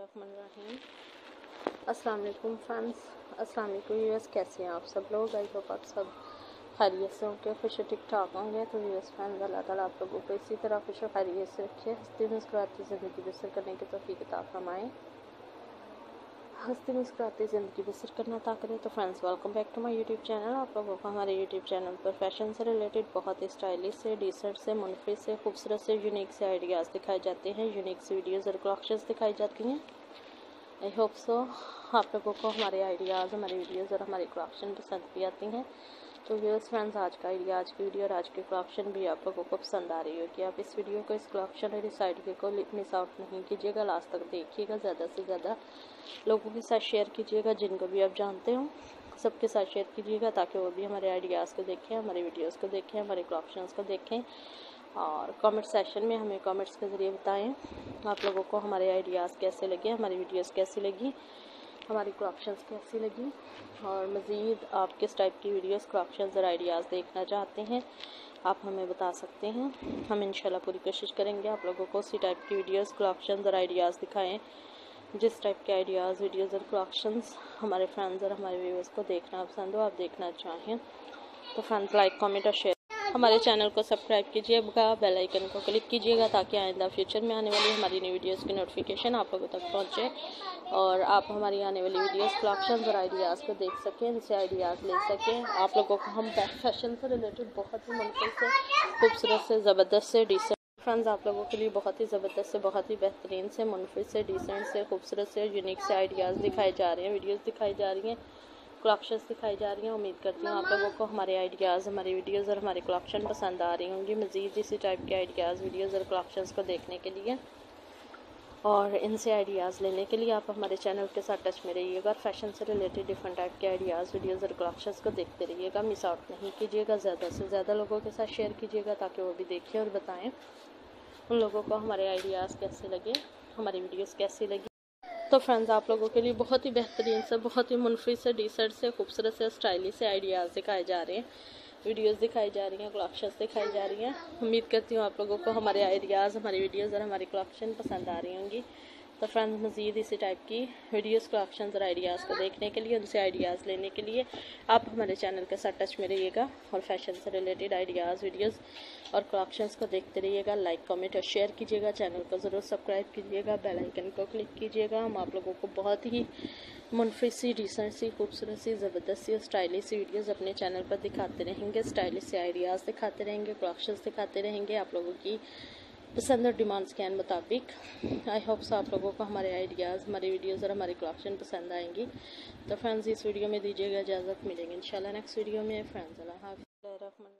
अस्सलाम वालेकुम फ्रेंड्स। अस्सलाम वालेकुम यूएस कैसे हैं आप सब लोग? आई होप आप सब खैरियत से होंगे, खुश ठीक ठाक होंगे। तो यूएस फ्रेंड्स, अल्लाह ताला आप लोगों को इसी तरह खुश खैरियत से रखे, हंसती मुस्कुराती ज़िंदगी बसर करने की तोफ़ी किताब फरमाएँ। हंसती मुस्कुराते ज़िंदगी बसर करना ताकत करें तो friends welcome back to my YouTube channel आप लोगों का हमारे यूट्यूब चैनल पर फ़ैशन से रिलेटेड बहुत ही स्टाइलिश से डिसेंट से मुनफी से, खूबसूरत से यूनिक से आइडियाज़ दिखाए जाते हैं यूनिक से वीडियोज़ और कलेक्शंस दिखाई जाती हैं। आई होप सो आप लोगों को हमारे आइडियाज़ हमारे वीडियोज़ और हमारी कलेक्शन पसंद भी आती हैं। तो व्यूअर्स फ्रेंड्स आज का आइडिया आज की वीडियो और आज की कलेक्शन भी आप लोगों को पसंद आ रही हो कि आप इस वीडियो को, इस कलेक्शन और इस आइडिया को मिस आउट नहीं कीजिएगा। लास्ट तक देखिएगा। ज़्यादा से ज़्यादा लोगों के साथ शेयर कीजिएगा, जिनको भी आप जानते हो। सबके साथ शेयर कीजिएगा, ताकि वो भी हमारे आइडियाज़ को देखें, हमारे वीडियोज़ को देखें, हमारे कलेक्शंस को देखें। और कमेंट सेशन में हमें कमेंट्स के ज़रिए बताएँ। आप लोगों को हमारे आइडियाज़ कैसे लगे, हमारी वीडियोस कैसी लगी, हमारी क्रॉप्शंस कैसी लगी, और मज़ीद आप किस टाइप की वीडियोस क्रॉप्शंस और आइडियाज़ देखना चाहते हैं, आप हमें बता सकते हैं। हम इंशाल्लाह पूरी कोशिश करेंगे आप लोगों को उसी टाइप की वीडियोस क्रॉप्शंस और आइडियाज़ दिखाएँ। जिस टाइप के आइडियाज़ वीडियोज़ और क्रॉप्शंस हमारे फ्रेंड्स और हमारे व्यूवर्स को देखना पसंद हो, आप देखना चाहें तो फ्रेंड्स लाइक कमेंट और शेयर हमारे चैनल को सब्सक्राइब कीजिएगा, बेल आइकन को क्लिक कीजिएगा ताकि आइंदा फ्यूचर में आने वाली हमारी नई वीडियोस की नोटिफिकेशन आप लोगों तक पहुँचे। और आप हमारी आने वाली वीडियोस कलेक्शन और आइडियाज़ को देख सकें, इनसे आइडियाज़ ले सकें। आप लोगों को हम फ़ैशन से रिलेटेड बहुत ही मुमकिन से, खूबसूरत से, ज़बरदस्त से डिसेंट फ्रेंड्स आप लोगों के लिए बहुत ही ज़बरदस्त से, बहुत ही बेहतरीन से मुनफिस से डिसेंट से, खूबसूरत से यूनिक से आइडियाज़ दिखाए जा रहे हैं वीडियोज़ दिखाई जा रही हैं। कलेक्शंस दिखाई जा रही हैं। उम्मीद करती हूँ आप लोगों को हमारे आइडियाज़ हमारी वीडियोज़ और हमारे कलेक्शन पसंद आ रही होंगी। मज़ीद इसी टाइप के आइडियाज़ वीडियोज़ और कलेक्शंस को देखने के लिए। और इनसे आइडियाज़ लेने के लिए आप हमारे चैनल के साथ टच में रहिएगा और फ़ैशन से रिलेटेड डिफरेंट टाइप के आइडियाज़ वीडियोज़ और कलेक्शंस को देखते रहिएगा। मिस आउट नहीं कीजिएगा ज़्यादा से ज़्यादा लोगों के साथ शेयर कीजिएगा ताकि वो भी देखें और बताएँ। उन लोगों को हमारे आइडियाज़ कैसे लगे हमारी वीडियोज़ कैसी लगी। तो फ्रेंड्स आप लोगों के लिए बहुत ही बेहतरीन से, बहुत ही मुनफी से डिसेंट से, खूबसूरत से स्टाइलिश से आइडियाज़ दिखाए जा रहे हैं। वीडियोस दिखाई जा रही हैं कलेक्शंस दिखाई जा रही हैं। उम्मीद करती हूँ आप लोगों को हमारे आइडियाज़ हमारी वीडियोज़ और हमारी कलेक्शन पसंद आ रही होंगी। तो फ्रेंड्स, मज़ीद इसी टाइप की वीडियोस कलेक्शंस और आइडियाज़ को देखने के लिए, उनसे आइडियाज़ लेने के लिए आप हमारे चैनल के साथ टच में रहिएगा और फ़ैशन से रिलेटेड आइडियाज़ वीडियोस और कलेक्शंस को देखते रहिएगा। लाइक कमेंट और शेयर कीजिएगा। चैनल को ज़रूर सब्सक्राइब कीजिएगा। बेल आइकन को क्लिक कीजिएगा। हम आप लोगों को बहुत ही मुनफी सी डिसेंट सी, खूबसूरत सी, ज़बरदस्त सी और स्टाइलिश सी वीडियोज़ अपने चैनल पर दिखाते रहेंगे। स्टाइलिश से आइडियाज़ दिखाते रहेंगे कलेक्शंस दिखाते रहेंगे। आप लोगों की पसंद और डिमांड्स के मुताबिक आई होप सो आप लोगों को हमारे आइडियाज़ हमारे वीडियोज़ और हमारी कलेक्शन पसंद आएँगी। तो फ्रेंड्स इस वीडियो में दीजिएगा इजाज़त, मिलेंगे। इंशाल्लाह नेक्स्ट वीडियो में। फ्रेंड्स अल्लाह